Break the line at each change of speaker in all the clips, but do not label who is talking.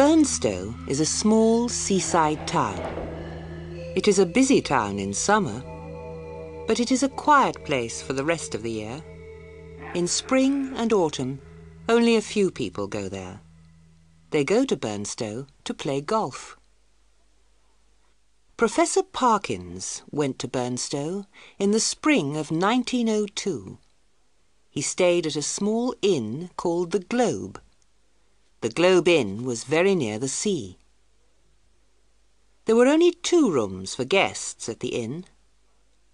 Burnstow is a small seaside town. It is a busy town in summer, but it is a quiet place for the rest of the year. In spring and autumn, only a few people go there. They go to Burnstow to play golf. Professor Parkins went to Burnstow in the spring of 1902. He stayed at a small inn called the Globe. The Globe Inn was very near the sea. There were only two rooms for guests at the inn.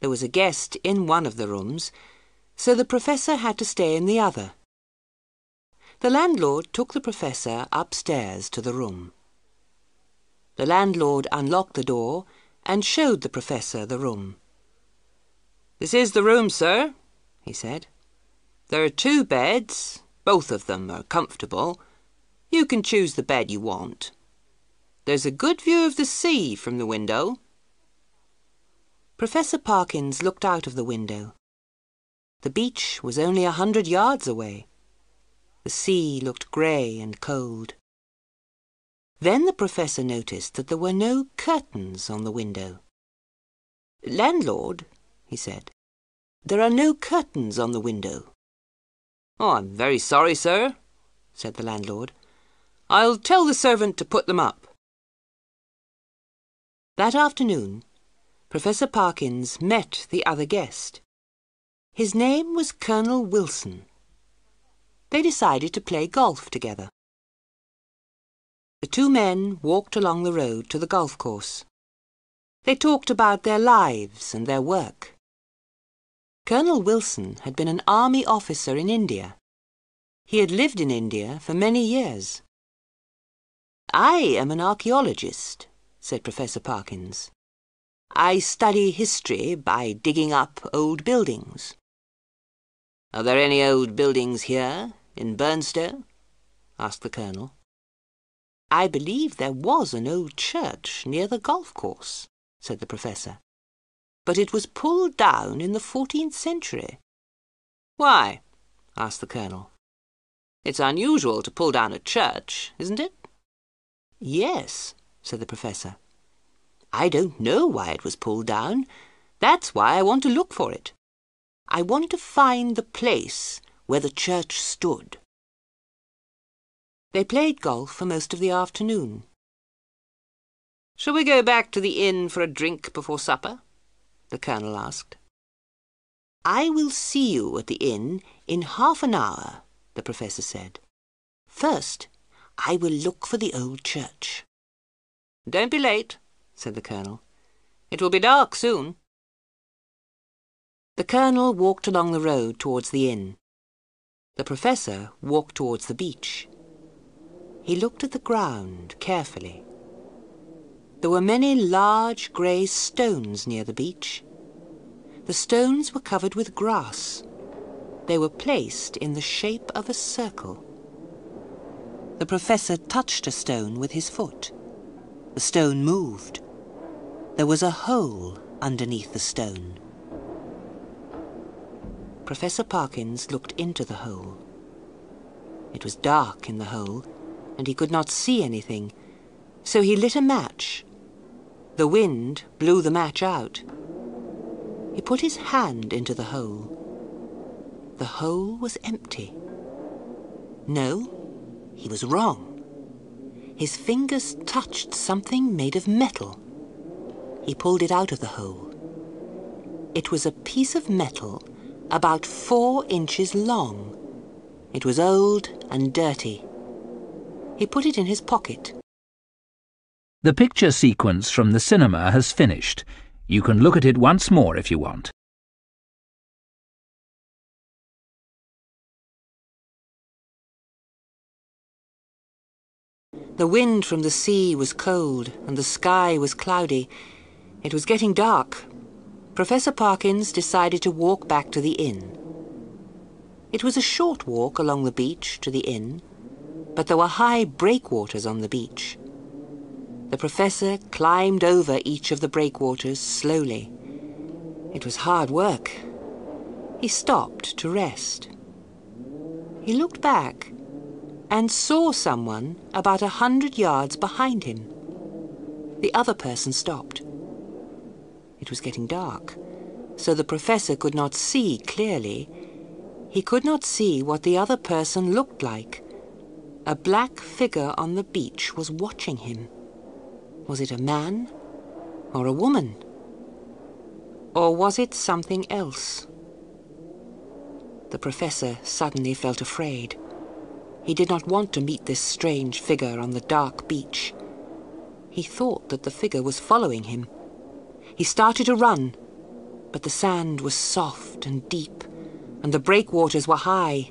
There was a guest in one of the rooms, so the professor had to stay in the other. The landlord took the professor upstairs to the room. The landlord unlocked the door and showed the professor the room. This is the room, sir, he said. There are two beds. Both of them are comfortable. You can choose the bed you want. There's a good view of the sea from the window. Professor Parkins looked out of the window. The beach was only a hundred yards away. The sea looked grey and cold. Then the professor noticed that there were no curtains on the window. Landlord, he said, there are no curtains on the window. Oh, I'm very sorry, sir, said the landlord. I'll tell the servant to put them up. That afternoon, Professor Parkins met the other guest. His name was Colonel Wilson. They decided to play golf together. The two men walked along the road to the golf course. They talked about their lives and their work. Colonel Wilson had been an army officer in India. He had lived in India for many years. I am an archaeologist, said Professor Parkins. I study history by digging up old buildings. Are there any old buildings here, in Burnstow? asked the Colonel. I believe there was an old church near the golf course, said the Professor. But it was pulled down in the fourteenth century. Why? asked the Colonel. It's unusual to pull down a church, isn't it? Yes, said the Professor. I don't know why it was pulled down. That's why I want to look for it. I want to find the place where the church stood. They played golf for most of the afternoon. Shall we go back to the inn for a drink before supper? the Colonel asked. I will see you at the inn in half an hour, the Professor said. First, I will look for the old church. Don't be late, said the Colonel. It will be dark soon. The Colonel walked along the road towards the inn. The Professor walked towards the beach. He looked at the ground carefully. There were many large grey stones near the beach. The stones were covered with grass. They were placed in the shape of a circle. The professor touched a stone with his foot. The stone moved. There was a hole underneath the stone. Professor Parkins looked into the hole. It was dark in the hole, and he could not see anything, so he lit a match. The wind blew the match out. He put his hand into the hole. The hole was empty. No, he was wrong. His fingers touched something made of metal. He pulled it out of the hole. It was a piece of metal about four inches long. It was old and dirty. He put it in his pocket.
The picture sequence from the cinema has finished. You can look at it once more if you want.
The wind from the sea was cold and the sky was cloudy. It was getting dark. Professor Parkins decided to walk back to the inn. It was a short walk along the beach to the inn, but there were high breakwaters on the beach. The professor climbed over each of the breakwaters slowly. It was hard work. He stopped to rest. He looked back and saw someone about a hundred yards behind him. The other person stopped. It was getting dark, so the professor could not see clearly. He could not see what the other person looked like. A black figure on the beach was watching him. Was it a man or a woman? Or was it something else? The professor suddenly felt afraid. He did not want to meet this strange figure on the dark beach. He thought that the figure was following him. He started to run, but the sand was soft and deep, and the breakwaters were high.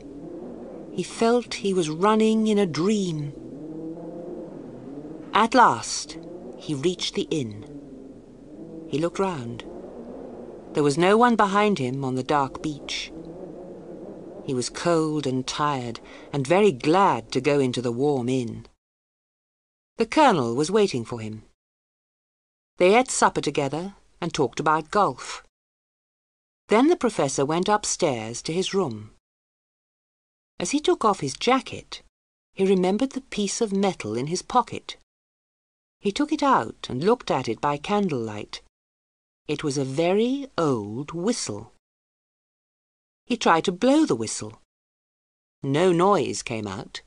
He felt he was running in a dream. At last, he reached the inn. He looked round. There was no one behind him on the dark beach. He was cold and tired, and very glad to go into the warm inn. The Colonel was waiting for him. They ate supper together and talked about golf. Then the Professor went upstairs to his room. As he took off his jacket, he remembered the piece of metal in his pocket. He took it out and looked at it by candlelight. It was a very old whistle. He tried to blow the whistle. No noise came out.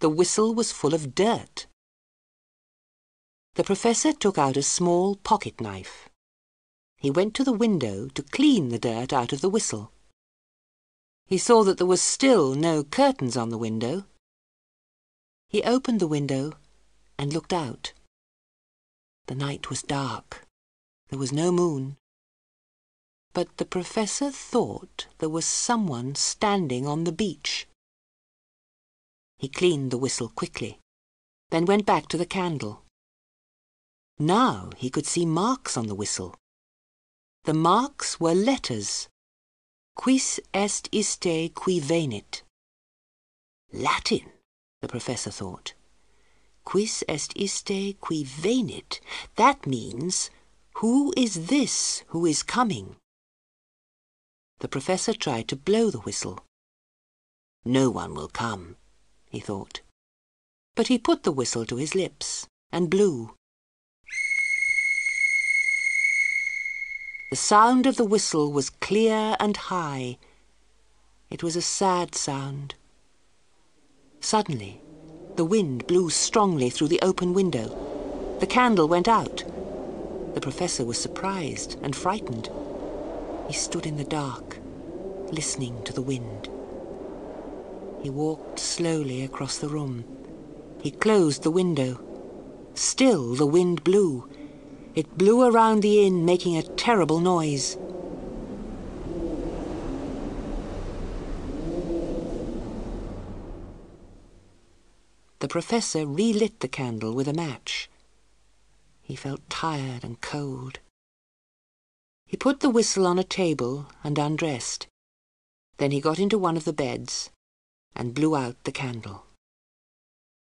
The whistle was full of dirt. The professor took out a small pocket knife. He went to the window to clean the dirt out of the whistle. He saw that there was still no curtains on the window. He opened the window and looked out. The night was dark. There was no moon. But the professor thought there was someone standing on the beach. He cleaned the whistle quickly, then went back to the candle. Now he could see marks on the whistle. The marks were letters. Quis est iste qui venit? Latin, the professor thought. Quis est iste qui venit? That means who is this who is coming? The professor tried to blow the whistle. No one will come, he thought. But he put the whistle to his lips and blew. The sound of the whistle was clear and high. It was a sad sound. Suddenly, the wind blew strongly through the open window. The candle went out. The professor was surprised and frightened. He stood in the dark, listening to the wind. He walked slowly across the room. He closed the window. Still the wind blew. It blew around the inn, making a terrible noise. The professor relit the candle with a match. He felt tired and cold. He put the whistle on a table and undressed. Then he got into one of the beds and blew out the candle.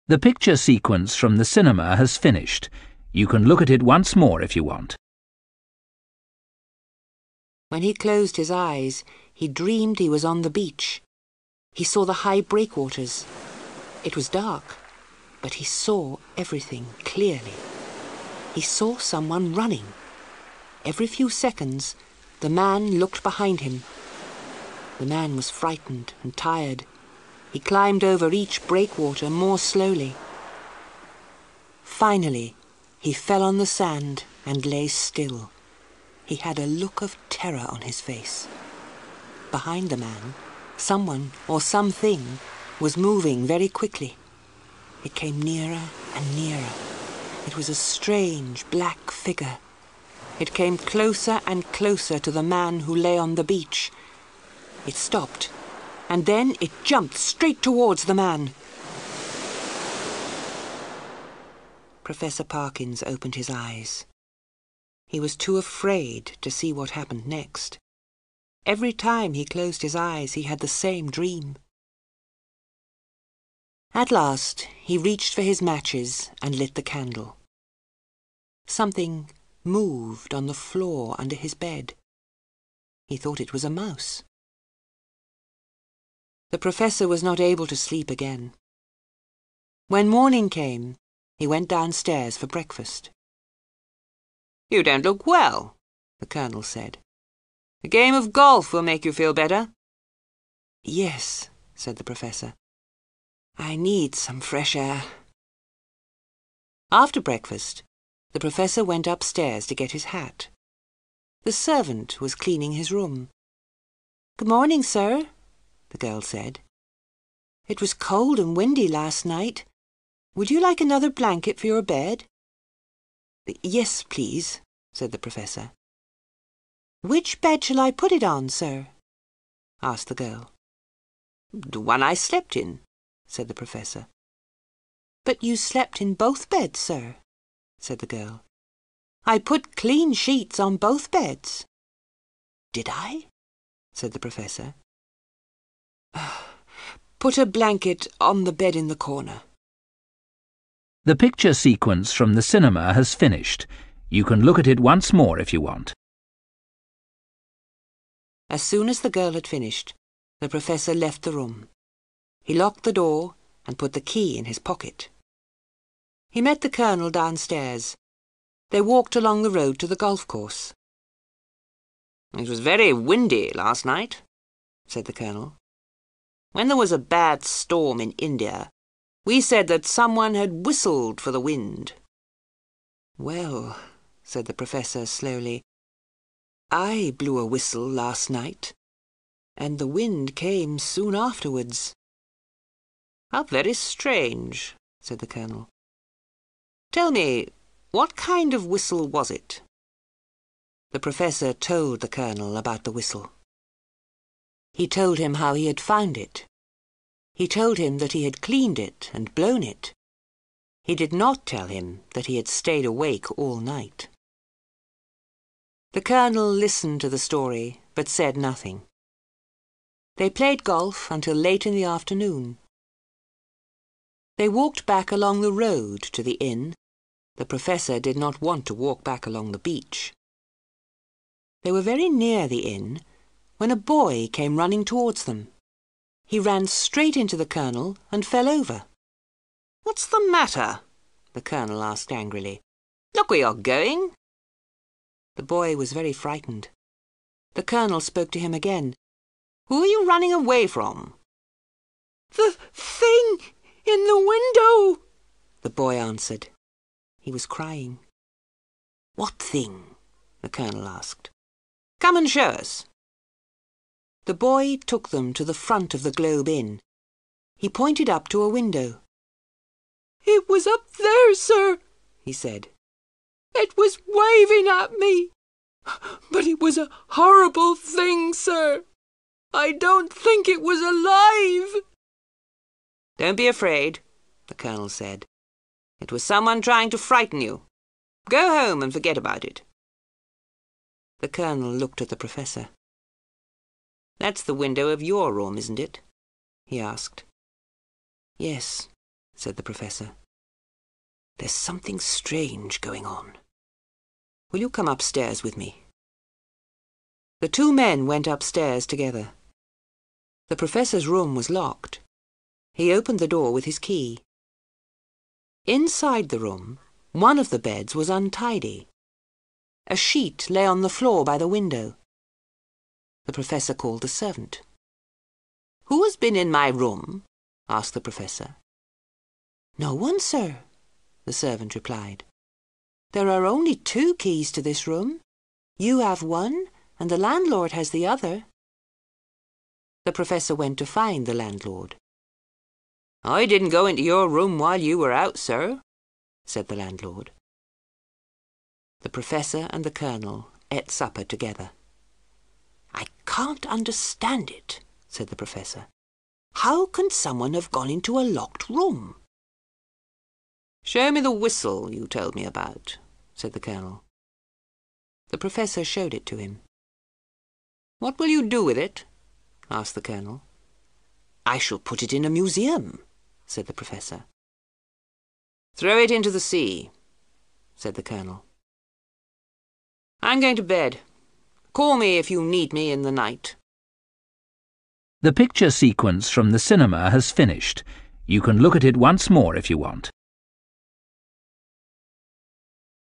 The picture sequence from the cinema has finished. You can look at it once more if you want.
When he closed his eyes, he dreamed he was on the beach. He saw the high breakwaters. It was dark, but he saw everything clearly he saw someone running. Every few seconds, the man looked behind him. The man was frightened and tired. He climbed over each breakwater more slowly. Finally, he fell on the sand and lay still. He had a look of terror on his face. Behind the man, someone or something was moving very quickly. It came nearer and nearer. It was a strange black figure. It came closer and closer to the man who lay on the beach. It stopped, and then it jumped straight towards the man. Professor Parkins opened his eyes. He was too afraid to see what happened next. Every time he closed his eyes, he had the same dream. At last, he reached for his matches and lit the candle. Something moved on the floor under his bed. He thought it was a mouse. The professor was not able to sleep again. When morning came, he went downstairs for breakfast. You don't look well, the Colonel said. A game of golf will make you feel better. Yes, said the Professor. I need some fresh air. After breakfast, the Professor went upstairs to get his hat. The servant was cleaning his room. Good morning, sir, the girl said. It was cold and windy last night. Would you like another blanket for your bed? Yes, please, said the Professor. Which bed shall I put it on, sir? asked the girl. The one I slept in, said the Professor. But you slept in both beds, sir, said the girl. I put clean sheets on both beds. Did I? said the Professor. Put a blanket on the bed in the corner.
The picture sequence from the cinema has finished. You can look at it once more if you want.
As soon as the girl had finished, the Professor left the room. He locked the door and put the key in his pocket. He met the Colonel downstairs. They walked along the road to the golf course. It was very windy last night, said the Colonel. When there was a bad storm in India, we said that someone had whistled for the wind. Well, said the Professor slowly, I blew a whistle last night, and the wind came soon afterwards. How very strange, said the Colonel. Tell me, what kind of whistle was it? The Professor told the Colonel about the whistle. He told him how he had found it. He told him that he had cleaned it and blown it. He did not tell him that he had stayed awake all night. The Colonel listened to the story, but said nothing. They played golf until late in the afternoon. They walked back along the road to the inn. The Professor did not want to walk back along the beach. They were very near the inn when a boy came running towards them. He ran straight into the Colonel and fell over. What's the matter? the Colonel asked angrily. Look where you're going. The boy was very frightened. The Colonel spoke to him again. Who are you running away from? The thing in the window, the boy answered. He was crying. What thing? the Colonel asked. Come and show us. The boy took them to the front of the Globe Inn. He pointed up to a window. It was up there, sir, he said. It was waving at me. But it was a horrible thing, sir. I don't think it was alive. Don't be afraid, the Colonel said. It was someone trying to frighten you. Go home and forget about it. The Colonel looked at the Professor. That's the window of your room, isn't it? he asked. Yes, said the Professor. There's something strange going on. Will you come upstairs with me? The two men went upstairs together. The Professor's room was locked. He opened the door with his key. Inside the room, one of the beds was untidy. A sheet lay on the floor by the window. The Professor called the servant. Who has been in my room? asked the Professor. No one, sir, the servant replied. There are only two keys to this room. You have one, and the landlord has the other. The Professor went to find the landlord. I didn't go into your room while you were out, sir, said the landlord. The Professor and the Colonel ate supper together. I can't understand it, said the Professor. How can someone have gone into a locked room? Show me the whistle you told me about, said the Colonel. The Professor showed it to him. What will you do with it? asked the Colonel. I shall put it in a museum, said the Professor. Throw it into the sea, said the Colonel. I'm going to bed. Call me if you need me in the night.
The picture sequence from the cinema has finished. You can look at it once more if you want.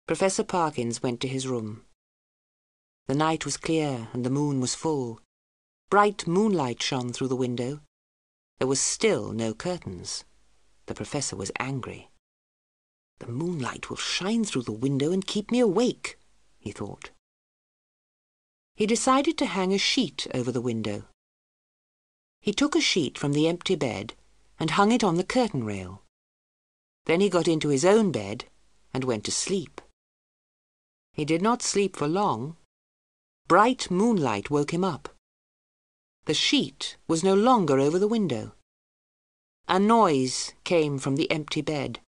Professor Parkins went to his room. The night was clear and the moon was full. Bright moonlight shone through the window. There was still no curtains. The professor was angry. The moonlight will shine through the window and keep me awake, he thought. He decided to hang a sheet over the window. He took a sheet from the empty bed and hung it on the curtain rail. Then he got into his own bed and went to sleep. He did not sleep for long. Bright moonlight woke him up. The sheet was no longer over the window. A noise came from the empty bed.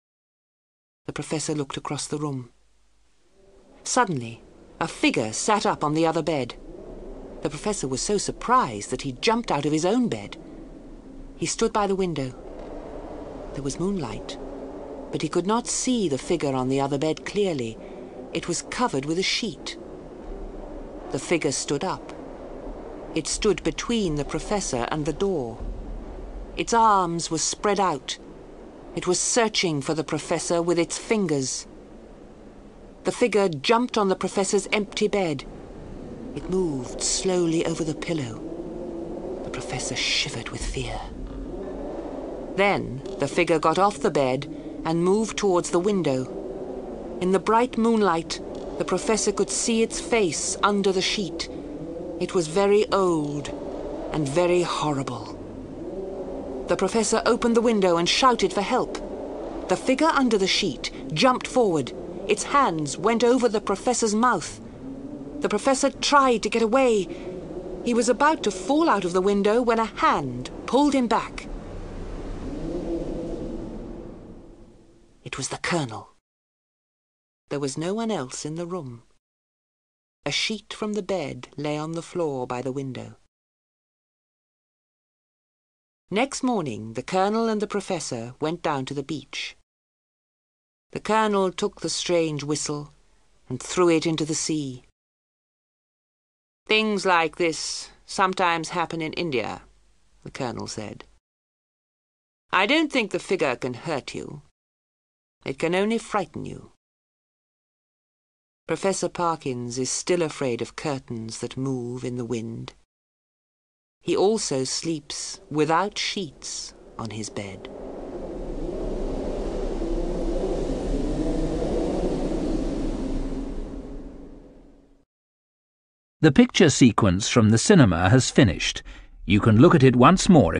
The professor looked across the room. Suddenly, a figure sat up on the other bed. The professor was so surprised that he jumped out of his own bed. He stood by the window. There was moonlight, but he could not see the figure on the other bed clearly. It was covered with a sheet. The figure stood up. It stood between the professor and the door. Its arms were spread out. It was searching for the professor with its fingers. The figure jumped on the professor's empty bed. It moved slowly over the pillow. The professor shivered with fear. Then the figure got off the bed and moved towards the window. In the bright moonlight, the professor could see its face under the sheet. It was very old and very horrible. The professor opened the window and shouted for help. The figure under the sheet jumped forward. Its hands went over the professor's mouth. The professor tried to get away. He was about to fall out of the window when a hand pulled him back. It was the colonel. There was no one else in the room. A sheet from the bed lay on the floor by the window. Next morning, the colonel and the professor went down to the beach. The colonel took the strange whistle and threw it into the sea. Things like this sometimes happen in India, the colonel said. I don't think the figure can hurt you. It can only frighten you. Professor Parkins is still afraid of curtains that move in the wind. He also sleeps without sheets on his bed.
The picture sequence from the cinema has finished. You can look at it once more